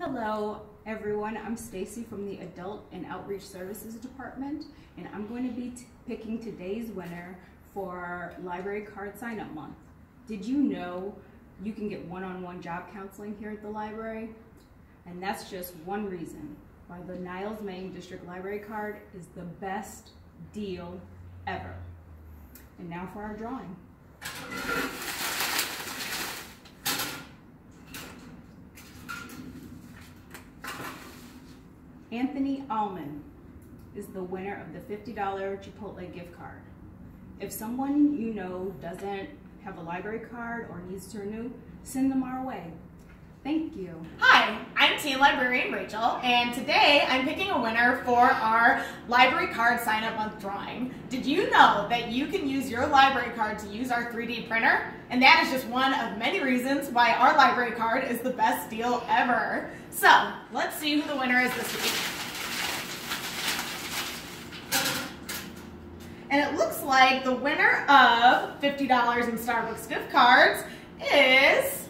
Hello, everyone. I'm Stacy from the Adult and Outreach Services Department, and I'm going to be picking today's winner for Library Card Sign Up Month. Did you know you can get one-on-one -on -one job counseling here at the library? And that's just one reason why the Niles, Maine District Library Card is the best deal ever. And now for our drawing. Anthony Allman is the winner of the $50 Chipotle gift card. If someone you know doesn't have a library card or needs to renew, send them our way. Thank you. Hi, I'm teen librarian Rachel, and today I'm picking a winner for our library card sign up month drawing. Did you know that you can use your library card to use our 3D printer? And that is just one of many reasons why our library card is the best deal ever. So, let's see who the winner is this week. And it looks like the winner of $50 in Starbucks gift cards is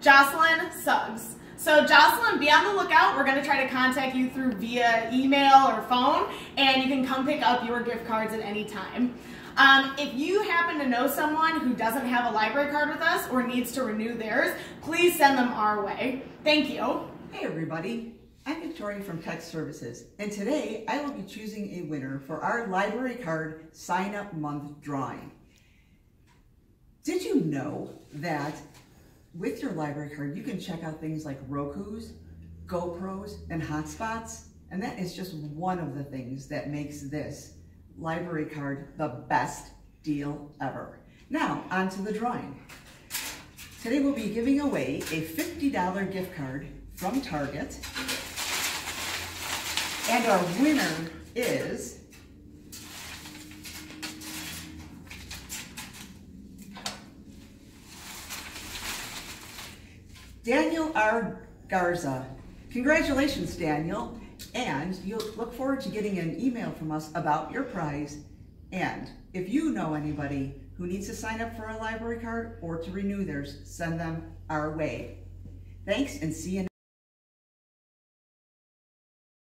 Jocelyn Suggs. So Jocelyn, be on the lookout. We're gonna try to contact you through via email or phone, and you can come pick up your gift cards at any time. Um, if you happen to know someone who doesn't have a library card with us or needs to renew theirs, please send them our way. Thank you. Hey everybody, I'm Victoria from Tech Services, and today I will be choosing a winner for our library card sign up month drawing. Did you know that with your library card, you can check out things like Roku's, GoPros, and hotspots. And that is just one of the things that makes this library card the best deal ever. Now, on to the drawing. Today we'll be giving away a $50 gift card from Target. And our winner is Daniel R. Garza. Congratulations, Daniel. And you'll look forward to getting an email from us about your prize. And if you know anybody who needs to sign up for a library card or to renew theirs, send them our way. Thanks and see you